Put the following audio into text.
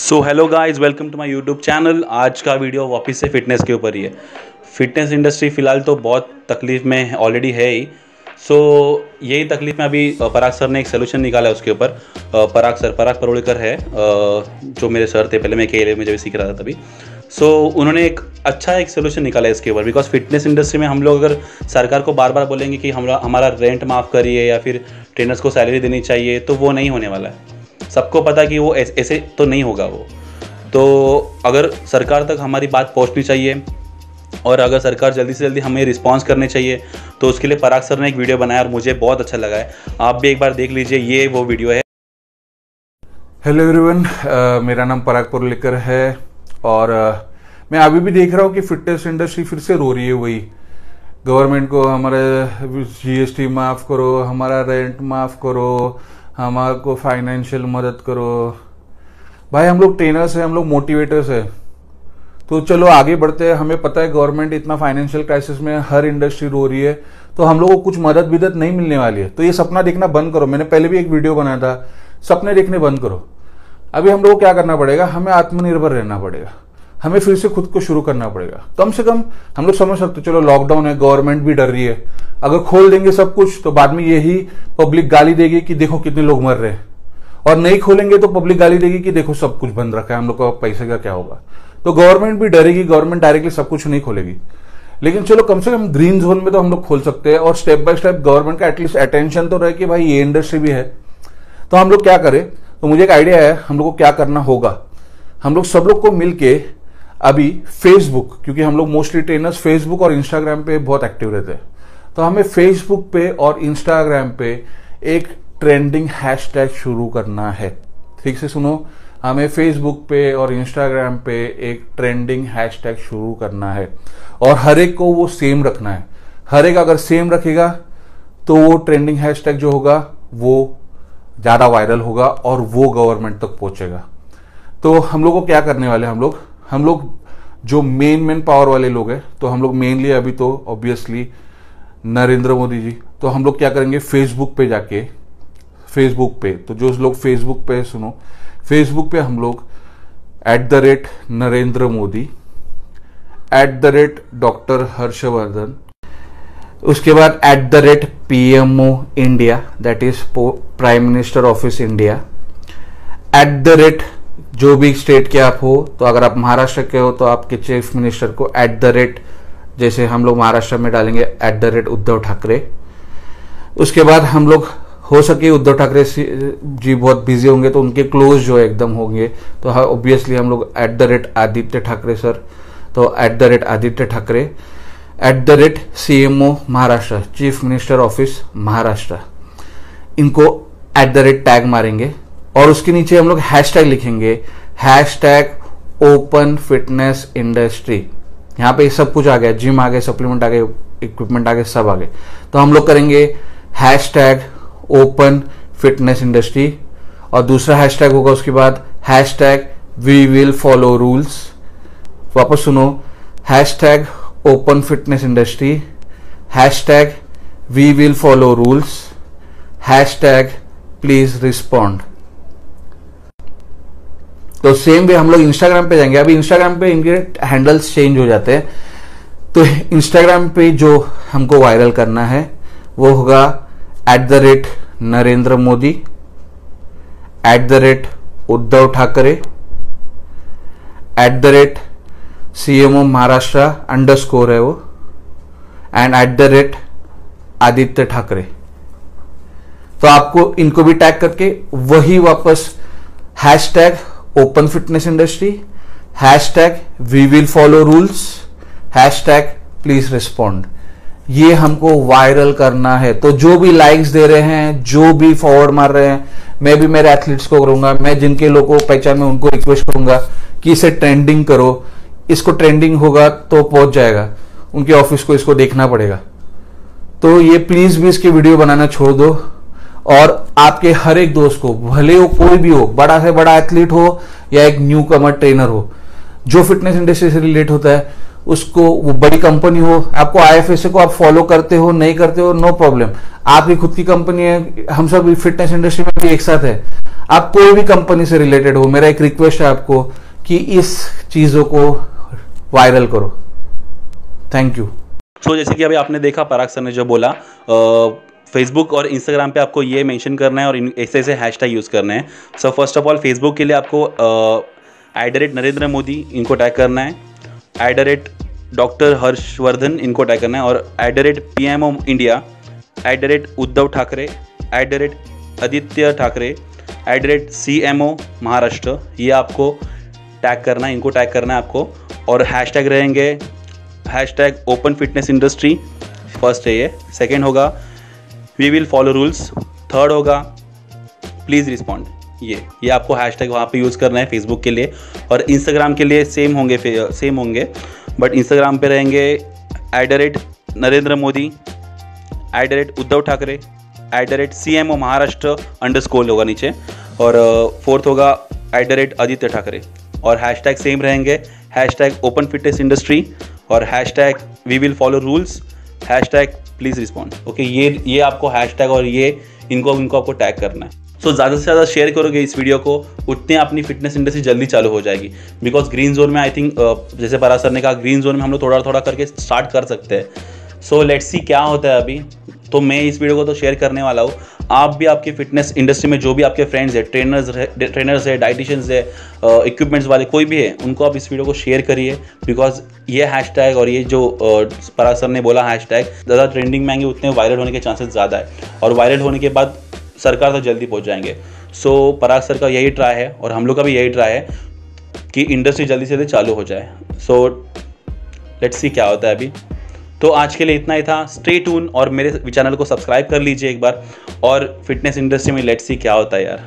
So hello guys welcome to my YouTube channel आज का video वापस से फिटनेस के ऊपर ही है। फिटनेस इंडस्ट्री फ़िलहाल तो बहुत तकलीफ़ में ऑलरेडी है ही। सो so, यही तकलीफ़ में अभी पराग सर ने एक सोल्यूशन निकाला है उसके ऊपर। पराग सर पराग परोड़कर है जो मेरे सर थे पहले मैं के में जब सीख रहा था तभी। सो so, उन्होंने एक अच्छा एक सोल्यूशन निकाला है इसके ऊपर बिकॉज़ फिटनेस इंडस्ट्री में हम लोग अगर सरकार को बार बार बोलेंगे कि हम हमारा रेंट माफ़ करिए या फिर ट्रेनर्स को सैलरी देनी चाहिए तो वो नहीं होने वाला है। सबको पता कि वो ऐस- तो नहीं होगा वो। तो अगर सरकार तक हमारी बात पहुंचनी चाहिए और अगर सरकार जल्दी से जल्दी हमें रिस्पॉन्स करने चाहिए तो उसके लिए पराग सर ने एक वीडियो बनाया और मुझे बहुत अच्छा लगा है। आप भी एक बार देख लीजिए ये वो वीडियो है। हेलो एवरीवन uh, मेरा नाम पराग पुरलिकर है और uh, मैं अभी भी देख रहा हूँ कि फिटनेस इंडस्ट्री फिर से रो रही है वही। गवर्नमेंट को हमारे जीएसटी माफ़ करो हमारा रेंट माफ़ करो हमारे को फाइनेंशियल मदद करो। भाई, हम लोग ट्रेनर्स हैं, हम लोग मोटिवेटर्स हैं। तो चलो, आगे बढ़ते हैं। हमें पता है गवर्नमेंट इतना फाइनेंशियल क्राइसिस में हर इंडस्ट्री रो रही है तो हम लोगों को कुछ मदद विदत नहीं मिलने वाली है। तो ये सपना देखना बंद करो। मैंने पहले भी एक वीडियो बनाया था, सपने देखने बंद करो। अभी हम लोग को क्या करना पड़ेगा? हमें आत्मनिर्भर रहना पड़ेगा। हमें फिर से खुद को शुरू करना पड़ेगा। कम से कम हम लोग समझ सकते चलो लॉकडाउन है गवर्नमेंट भी डर रही है। अगर खोल देंगे सब कुछ तो बाद में यही पब्लिक गाली देगी कि देखो कितने लोग मर रहे हैं। और नहीं खोलेंगे तो पब्लिक गाली देगी कि देखो सब कुछ बंद रखा है, हम लोग का पैसे का क्या होगा। तो गवर्नमेंट भी डरेगी गवर्नमेंट डायरेक्टली सब कुछ नहीं खोलेगी। लेकिन चलो कम से कम ग्रीन जोन में तो हम लोग खोल सकते हैं और स्टेप बाय स्टेप गवर्नमेंट का एटलीस्ट अटेंशन तो रहे कि भाई ये इंडस्ट्री भी है। तो हम लोग क्या करें? तो मुझे एक आइडिया है, हम लोग को क्या करना होगा। हम लोग सब लोग को मिलके अभी फेसबुक क्योंकि हम लोग मोस्टली ट्रेनर्स फेसबुक और इंस्टाग्राम पे बहुत एक्टिव रहते हैं। तो हमें फेसबुक पे और इंस्टाग्राम पे एक ट्रेंडिंग हैशटैग शुरू करना है। ठीक से सुनो? हमें फेसबुक पे और इंस्टाग्राम पे एक ट्रेंडिंग हैशटैग शुरू करना है। और हर एक को वो सेम रखना है। हर एक अगर सेम रखेगा तो वो ट्रेंडिंग हैशटैग जो होगा, वो ज़्यादा वायरल होगा और वो गवर्नमेंट तक पहुंचेगा। तो हम लोग को क्या करने वाले हम लोग? हम लोग जो मेन मेन पावर वाले लोग हैं तो हम लोग मेनली अभी तो ऑब्वियसली नरेंद्र मोदी जी। तो हम लोग क्या करेंगे? फेसबुक पे जाके फेसबुक पे तो जो लोग फेसबुक पे सुनो। फेसबुक पे हम लोग at the rate Narendra Modi at the rate doctor Harshvardhan, उसके बाद at the rate PMO India that is prime minister office India at the rate जो भी स्टेट के आप हो तो अगर आप महाराष्ट्र के हो तो आपके चीफ मिनिस्टर को एट द रेट जैसे हम लोग महाराष्ट्र में डालेंगे at the rate Uddhav Thackeray. उसके बाद हम लोग, हो सके उद्धव ठाकरे जी बहुत बिज़ी होंगे तो उनके क्लोज जो एकदम होंगे। तो ऑब्वियसली हम लोग at the rate Aditya Thackeray sir तो at the rate Aditya Thackeray. At the rate CMO Maharashtra chief minister office Maharashtra. इनको एट द रेट टैग मारेंगे। और उसके नीचे हम लोग हैश टैग लिखेंगे। Hash tag open fitness industry यहाँ पे सब कुछ आ गया। जिम आ गए सप्लीमेंट आ गए इक्विपमेंट आ गए, सब आ गए। तो हम लोग करेंगे hash tag open fitness industry और दूसरा हैश टैग होगा उसके बाद hash tag we will follow rules वापस सुनो। Hash tag open fitness industry hash tag we will follow rules hash tag please respond तो सेम वे हम लोग इंस्टाग्राम पे जाएँगे। अभी इंस्टाग्राम पे इनके हैंडल्स चेंज हो जाते हैं। तो इंस्टाग्राम पे जो हमको वायरल करना है, वो होगा at the rate Narendra Modi at the rate Uddhav Thackeray at the rate CMO Maharashtra under score है वो and at the rate Aditya Thackeray. तो आपको इनको भी टैग करके वही वापस hash tag open fitness industry hash tag we will follow rules hash tag please respond ये हमको वायरल करना है। तो जो भी लाइक्स दे रहे हैं, जो भी फॉरवर्ड मार रहे हैं, मैं भी मेरे एथलीट्स को करूँगा, मैं जिनके लोगों को पहचान में उनको रिक्वेस्ट करूँगा कि इसे ट्रेंडिंग करो। इसको ट्रेंडिंग होगा तो पहुँच जाएगा। उनके ऑफ़िस को इसको देखना पड़ेगा। तो ये प्लीज़ भी इसकी वीडियो बनाना छोड़ दो। और आपके हर एक दोस्त को, भले हो कोई भी हो, बड़ा से बड़ा एथलीट हो या एक न्यू कमर ट्रेनर हो, जो फिटनेस इंडस्ट्री से रिलेट होता है, उसको, वो बड़ी कंपनी हो, आपको आईएफएसए को आप फॉलो करते हो, नहीं करते हो नो प्रॉब्लम आपकी खुद की कंपनी है, हम सब फिटनेस इंडस्ट्री में भी एक साथ है. आप कोई भी कंपनी से रिलेटेड हो, मेरा एक रिक्वेस्ट है आपको कि इस चीज़ों को वायरल करो. थैंक यू सो जैसे कि अभी आपने देखा पराग सर ने जो बोला फेसबुक और इंस्टाग्राम पे आपको ये मेंशन करना है और ऐसे ऐसे हैशटैग यूज़ करना है। So first of all Facebook के लिए आपको at the rate Narendra Modi इनको टैग करना है। At the rate doctor Harshvardhan इनको टैग करना है और at the rate P M O India at the rate Uddhav Thackeray at the rate Aditya Thackeray at the rate C M O Maharashtra, ये आपको tag करना है, इनको tag करना है आपको। और हैश टैग रहेंगे hash tag open fitness industry first है ये। सेकेंड होगा we will follow rules third होगा प्लीज़ रिस्पॉन्ड ये ये आपको हैश टैग वहाँ पर यूज़ करना है फेसबुक के लिए और इंस्टाग्राम के लिए सेम होंगे सेम होंगे। बट इंस्टाग्राम पे रहेंगे at the rate Narendra Modi at the rate Uddhav Thackeray at the rate C M O Maharashtra under score होगा नीचे। और फोर्थ होगा at the rate Aditya Thackeray और हैश टैग सेम रहेंगे hash tag open fitness industry और hash tag we will follow rules hash tag please respond okay ये ये आपको हैश टैग और ये इनको इनको आपको टैग करना है। सो so, ज़्यादा से ज़्यादा शेयर करोगे इस वीडियो को उतने अपनी फिटनेस इंडस्ट्री जल्दी चालू हो जाएगी। बिकॉज़ ग्रीन जोन में आई थिंक जैसे परा सर ने कहा ग्रीन जोन में हम लोग थोड़ा थोड़ा करके स्टार्ट कर सकते हैं। सो लेट्स सी क्या होता है अभी। तो मैं इस वीडियो को तो शेयर करने वाला हूँ। आप भी आपकी फिटनेस इंडस्ट्री में जो भी आपके फ्रेंड्स है ट्रेनर्स है ट्रेनर्स है डाइटिशियंस है इक्विपमेंट्स वाले कोई भी है उनको आप इस वीडियो को शेयर करिए बिकॉज़ ये हैश और ये जो पराग सर ने बोला हैश ज़्यादा ट्रेंडिंग में आएँगे उतने वायरल होने के चांसेस ज़्यादा है। और वायरल होने के बाद सरकार तक जल्दी पहुँच जाएँगे। सो so, पराग सर का यही ट्राई है और हम लोग का भी यही ट्राई है कि इंडस्ट्री जल्दी से जल्दी चालू हो जाए। सो लेट्स सी क्या होता है अभी। तो आज के लिए इतना ही था। स्टे टून और मेरे चैनल को सब्सक्राइब कर लीजिए एक बार। और फिटनेस इंडस्ट्री में लेट्स सी क्या होता है यार।